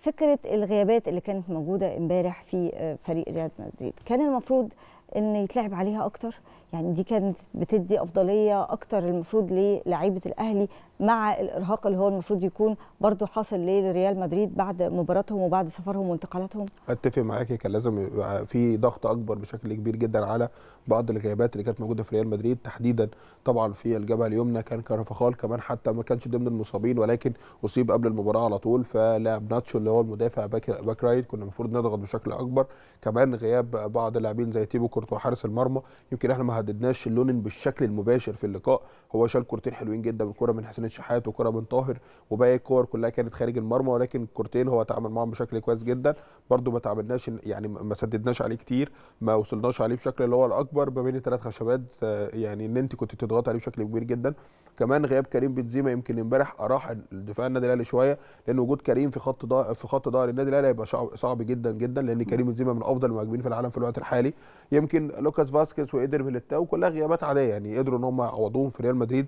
فكرة الغيابات اللي كانت موجودة امبارح في فريق ريال مدريد. كان المفروض إن يتلعب عليها أكتر. يعني دي كانت بتدي أفضلية أكتر المفروض للاعيبه الأهلي مع الإرهاق اللي هو المفروض يكون برضو حاصل لريال مدريد بعد مباراتهم وبعد سفرهم وانتقالاتهم. أتفق معاكي كان لازم يبقى في ضغط أكبر بشكل كبير جدا على بعض الغيابات اللي كانت موجودة في ريال مدريد. تحديدا طبعا في الجبهه اليمنى كان كارفاخال كمان حتى ما كانش ضمن المصابين ولكن أصيب قبل المباراة على طول. فلاعب ناتشو اللي هو المدافع back right كنا المفروض نضغط بشكل أكبر. كمان غياب بعض اللاعبين زي تيبو كورتوا حارس المرمى. يمكن إحنا ما هددناش لونين بالشكل المباشر في اللقاء. هو شال كورتين حلوين جدا الكره من حسين الشحات وكرة من طاهر وباقي الكور كلها كانت خارج المرمى ولكن الكورتين هو تعامل معاهم بشكل كويس جدا. برده ما تعاملناش يعني ما سددناش عليه كتير ما وصلناش عليه بشكل اللي هو الأكبر. ما بين الثلاث خشبات يعني إن أنت كنت تضغط عليه بشكل كبير جدا. كمان غياب كريم بنزيما يمكن امبارح أراح الدفاع النادي الأهلي شوية لأن وجود كريم في خط ضا... في خط ظهر النادي الأهلي هيبقى صعب جدا جدا لأن كريم بنزيما من أفضل المهاجمين في العالم في الوقت الحالي. يمكن لوكاس فاسكيز وإيدر ميليتاو كلها غيابات عادية يعني قدروا إن هم يعوضوهم في ريال مدريد.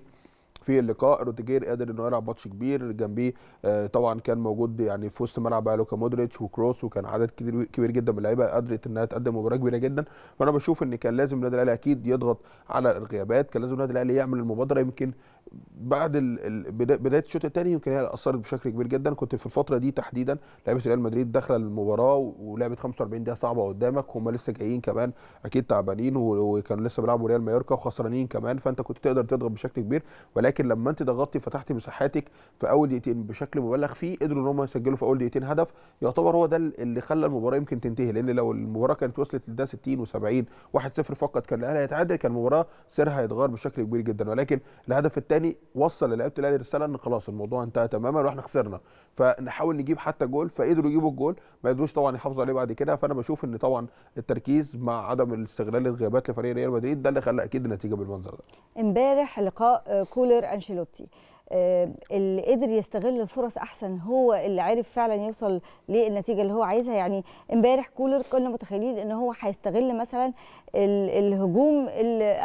في اللقاء. روديجير قادر إنه يلعب ماتش كبير جنبيه. آه طبعا كان موجود يعني في وسط ملعب لوكا مودريتش وكروس وكان عدد كبير, كبير جدا من اللعيبة قدرت إنها تقدم مباراة كبيرة جدا. فأنا بشوف إن كان لازم النادي الأهلي أكيد يضغط على الغيابات كان لازم النادي الأهلي يعمل المبادرة. يمكن بعد بداية الشوط الثاني يمكن هي أثرت بشكل كبير جدا. كنت في الفترة دي تحديدا لعيبة ريال مدريد داخلة المباراه ولعبت 45 دقيقة صعبة قدامك هم لسه جايين كمان أكيد تعبانين وكانوا لسه بيلعبوا ريال مايوركا وخسرانين كمان. فأنت كنت تقدر تضغط بشكل كبير ولكن لما انت ضغطتي فتحتي مساحاتك في اول دقيقتين بشكل مبالغ فيه قدروا إن هم يسجلوا في اول دقيقتين هدف يعتبر هو ده اللي خلى المباراة يمكن تنتهي. لأن لو المباراة كانت وصلت لده 60 و70 1-0 فقط كان الأهلي هيتعادل كان المباراة سيرها هيتغير بشكل كبير جدا. ولكن الهدف الثاني وصل للعيبة الأهلي رسالة إن خلاص الموضوع انتهى تماما وإحنا خسرنا. فنحاول نجيب حتى جول فقدروا يجيبوا الجول ما قدروش طبعا يحافظوا عليه بعد كده. فأنا بشوف إن طبعا التركيز مع عدم الاستغلال الغيابات لفريق ريال مدريد ده اللي خلى أكيد النتيجة بالمنظر ده. امبارح لقاء كولر أنشيلوتي. اللي قدر يستغل الفرص أحسن هو اللي عرف فعلا يوصل للنتيجة اللي هو عايزها. يعني امبارح كولر كنا متخيلين إن هو هيستغل مثلا الهجوم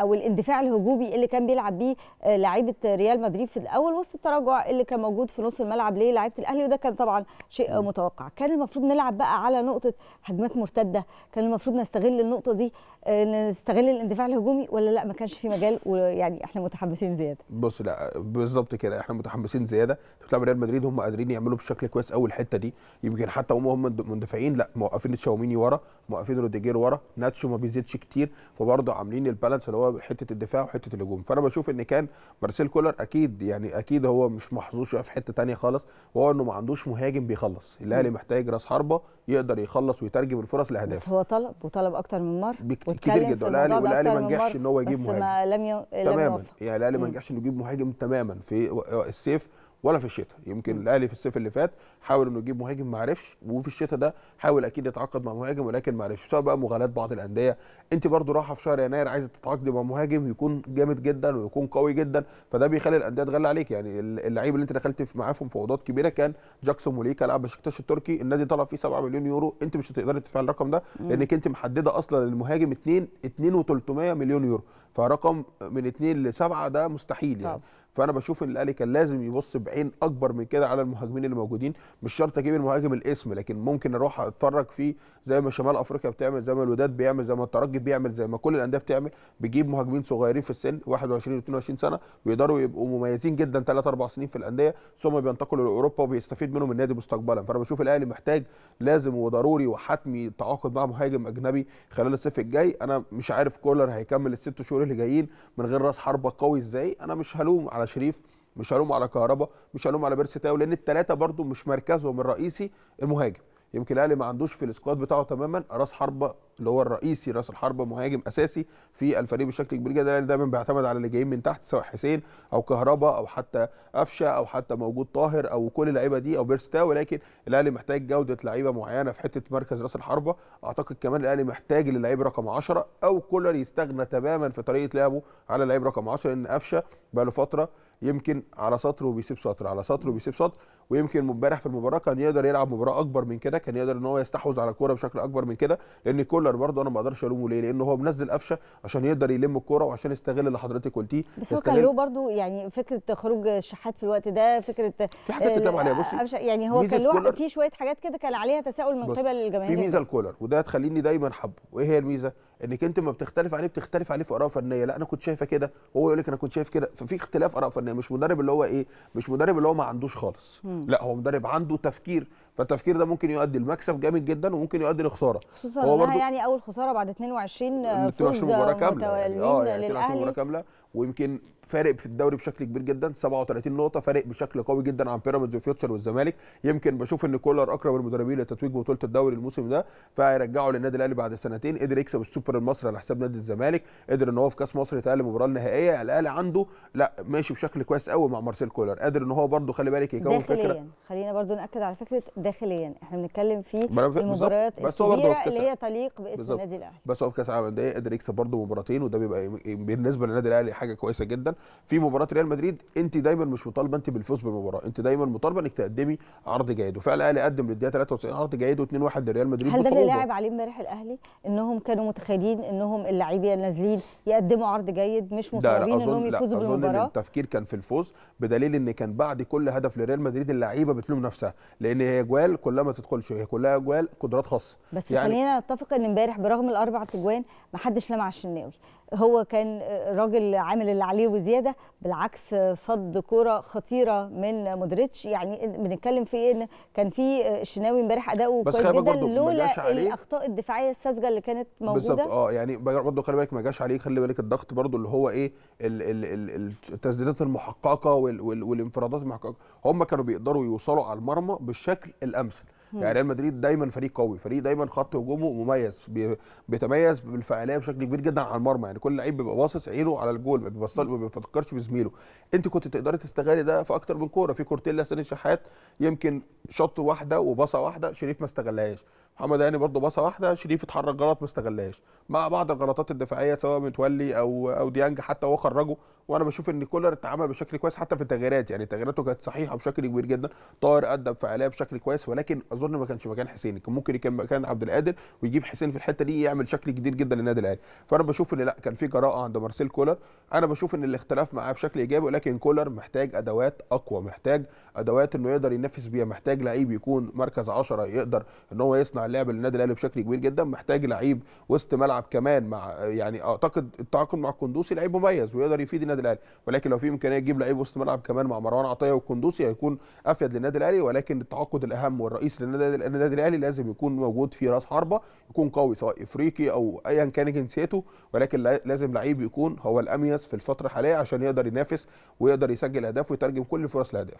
أو الاندفاع الهجومي اللي كان بيلعب بيه لعيبة ريال مدريد في الأول وسط التراجع اللي كان موجود في نص الملعب للاعيبه الأهلي وده كان طبعا شيء متوقع. كان المفروض نلعب بقى على نقطة هجمات مرتدة. كان المفروض نستغل النقطة دي نستغل الاندفاع الهجومي ولا لأ ما كانش في مجال؟ ويعني إحنا متحمسين زيادة. بص لأ بالظبط كده. إحنا متحمسين زيادة. بتلعب ريال مدريد هم قادرين يعملوا بشكل كويس قوي الحتة دي. يمكن حتى هم هم مندفعين لا موقفين تشاوميني ورا موقفين روديجير ورا. ناتشو ما بيزيدش كتير فبرضه عاملين ال balance اللي هو حتة الدفاع وحتة الهجوم. فأنا بشوف إن كان مارسيل كولر أكيد يعني أكيد هو مش محظوظ شوية في حتة ثانية خالص. وهو إنه ما عندوش مهاجم بيخلص. الأهلي محتاج راس حربة يقدر يخلص ويترجم الفرص لأهداف. بس هو طلب وطلب أكتر من مره كتير جدا. والاهلي والأهلي ما نجحش إن هو يجيب مهاجم. تماما. يعني الأهلي ما نجحش إنه يجيب مهاجم تماما في السيف ولا في الشتاء. يمكن الأهلي في الصيف اللي فات حاول إنه يجيب مهاجم ما عرفش وفي الشتاء ده حاول أكيد يتعاقد مع مهاجم ولكن ما عرفش. سواء بقى مغالاه بعض الأندية. أنت برضو رايحة في شهر يناير عايزة تتعاقدي مع مهاجم يكون جامد جدا ويكون قوي جدا فده بيخلي الأندية تغلى عليك. يعني اللعيب اللي أنت دخلت معاه في مفاوضات كبيرة كان جاكسون موليكا لاعب بشكتاش التركي. النادي طلب فيه 7 مليون يورو. أنت مش هتقدري تدفعي الرقم ده لأنك أنت محددة أصلا للمهاجم 2 2 و300 مليون يورو. فرقم من 2 ل 7 ده مستحيل يعني. فأنا بشوف إن الأهلي كان لازم يبص بعين أكبر من كده على المهاجمين اللي موجودين. مش شرط أجيب المهاجم الاسم لكن ممكن أروح أتفرج فيه زي ما شمال أفريقيا بتعمل زي ما الوداد بيعمل زي ما الترجي بيعمل زي ما كل الأندية بتعمل. بيجيب مهاجمين صغيرين في السن 21 و22 سنة بيقدروا يبقوا مميزين جدا 3 4 سنين في الأندية ثم بينتقلوا لأوروبا وبيستفيد منهم النادي مستقبلا. فأنا بشوف الأهلي محتاج لازم وضروري وحتمي تعاقد مع مهاجم أجنبي خلال الصيف الجاي. أنا مش عارف كولر هيكمل الست شهور اللي جايين من غير رأس حربة قوي إزاي. أنا مش هلوم على شريف مش هلوم على كهربا مش هلوم على بيرسي تاو لأن الثلاثه برضو مش مركزهم الرئيسي المهاجم. يمكن الاهلي ما عندوش في ال squad بتاعه تماما راس حربة اللي هو الرئيسي راس الحربة مهاجم أساسي في الفريق بشكل كبير جدا. الاهلي دايما بيعتمد على اللي جايين من تحت سواء حسين أو كهربا أو حتى قفشة أو حتى موجود طاهر أو كل اللعيبة دي أو بيرسي تاو ولكن الاهلي محتاج جودة لعيبة معينة في حتة مركز راس الحربة. أعتقد كمان الاهلي محتاج للعيب رقم 10 أو كولر يستغنى تماما في طريقة لعبه على اللعيب رقم 10 لأن قفشة بقى له فترة يمكن على سطر وبيسيب سطر على سطر وبيسيب سطر ويمكن امبارح في المباراة كان يقدر يلعب مباراة أكبر من كده كان يقدر إن هو يستحوذ على الكورة بشكل أكبر من كده لأن كولر برضه أنا ما أقدرش ألومه ليه؟ لأن هو منزل قفشة عشان يقدر يلم الكورة وعشان يستغل اللي حضرتك قلتيه بس هو كان له برضو يعني فكرة خروج الشحات في الوقت ده فكرة في حاجات آه، عليها. بصي يعني هو كان له في شوية حاجات كده كان عليها تساؤل من قبل الجماهير. في ميزة لكولر وده هتخليني دايما حبه وإيه هي الميزة؟ انك انت ما بتختلف عليه بتختلف عليه في آراء فنية. لا أنا كنت شايفة كده. وهو يقول لك أنا كنت شايف كده. ففي اختلاف آراء فنية. مش مدرب اللي هو إيه مش مدرب اللي هو ما عندوش خالص. مم. لا هو مدرب عنده تفكير. فالتفكير ده ممكن يؤدي لمكسب جامد جدا وممكن يؤدي لخسارة. خصوصا هو برضو- يعني أول خسارة بعد 22 ال فوز 22 مباراة كاملة يعني. آه يعني 22 مباراة كاملة. ويمكن فارق في الدوري بشكل كبير جدا 37 نقطة فارق بشكل قوي جدا عن بيراميدز وفيوتشر والزمالك. يمكن بشوف إن كولر أقرب المدربين لتتويج بطولة الدوري الموسم ده فهيرجعه للنادي الأهلي بعد سنتين. قدر يكسب السوبر المصري على حساب نادي الزمالك. قدر إن هو في كأس مصر يتأهل المباراه النهائية. الأهلي عنده لا ماشي بشكل كويس قوي مع مارسيل كولر. قادر إن هو برده خلي بالك يكون فكرة خلينا برضو نأكد على فكرة داخليا. إحنا بنتكلم في. المباريات بس هو برضه اللي هي تليق باسم. النادي الأهلي. بس هو في كأس العالم للأندية قدر يكسب برده مباراتين وده بيبقى بالنسبة للنادي الأهلي حاجة كويسة جدا. في مباراة ريال مدريد أنت دايما مش مطالبة أنت بالفوز بالمباراه أنت دايما مطالبة إنك تقدمي عرض جيد. وفعلا الأهلي قدم للدقيقة 93 عرض جيد و2-1 لريال مدريد هل ده اللي لعب عليه امبارح الأهلي؟ إنهم كانوا متخيلين إنهم اللعيبة نازلين يقدموا عرض جيد مش ده مطالبين اظن إنهم يفوزوا أظن بالمباراة؟ التفكير كان في الفوز بدليل إن كان بعد كل هدف لريال مدريد اللعيبة بتلوم نفسها لأن هي جوال كلها ما تدخلش هي كلها جوال قدرات خاصة. بس يعني- خلينا نتفق إن امبارح برغم الأربع تجوان ما حدش لمع الشناوي. هو كان راجل عامل اللي عليه وزيادة بالعكس صد كورة خطيرة من مودريتش. يعني بنتكلم في إيه؟ إن كان في الشناوي امبارح أداؤه بس كويس خلي بالك جدا برضه ما جاش لولا عليه- الأخطاء الدفاعية الساذجة اللي كانت بالظبط موجوده آه يعني برضه خلي بالك ما جاش عليه. خلي بالك الضغط برضه اللي هو إيه؟ ال- ال- ال- التسديدات المحققة وال- وال- والانفرادات المحققة. هم كانوا بيقدروا يوصلوا على المرمى بالشكل الامثل. يعني ريال مدريد دايما فريق قوي فريق دايما خط هجومه مميز بي- بيتميز بالفعالية بشكل كبير جدا على المرمى يعني كل لعيب بيبقى باصص عينه على الجول ما بيفكرش بزميله. أنت كنت تقدري تستغلي ده في أكتر من كورة في كورتين لحسين الشحات يمكن شوطة واحدة وباصة واحدة شريف ما استغلهاش محمد هاني برضه باصة واحدة شريف اتحرك غلط ما استغلهاش مع بعض الغلطات الدفاعية سواء متولي أو أو ديانج حتى هو خرجه وأنا بشوف إن كولر اتعامل بشكل كويس حتى في التغييرات يعني تغييراته كانت صحيحة بشكل كبير جدا طاهر أدى بفعالية بشكل كويس ولكن أظن ما كانش مكان حسين كان ممكن يكون مكان عبد القادر ويجيب حسين في الحتة دي يعمل شكل جديد جدا للنادي الأهلي. فأنا بشوف إن لا كان في جراءة عند مارسيل كولر. أنا بشوف إن الاختلاف معاه بشكل إيجابي ولكن كولر محتاج أدوات أقوى محتاج أدوات إنه يقدر ينافس بيها محتاج لعيب يكون مركز 10 يقدر إن هو يصنع اللعب للنادي الأهلي بشكل كبير جدا. محتاج لعيب وسط ملعب كمان مع يعني أعتقد التعاقد مع القندوسي لعيب مميز ويقدر يفيد النادي الأهلي. ولكن لو في إمكانية يجيب لعيب وسط ملعب كمان مع مروان عطية والقندوسي هيكون أفيد للنادي الأهلي ولكن التعاقد الأهم والرئيس النادي الاهلي لازم يكون موجود في راس حربة يكون قوي سواء إفريقي أو ايا كان جنسيته ولكن لا- لازم لعيب يكون هو الأميز في الفترة الحالية عشان يقدر ينافس ويقدر يسجل أهداف ويترجم كل الفرص لأهداف.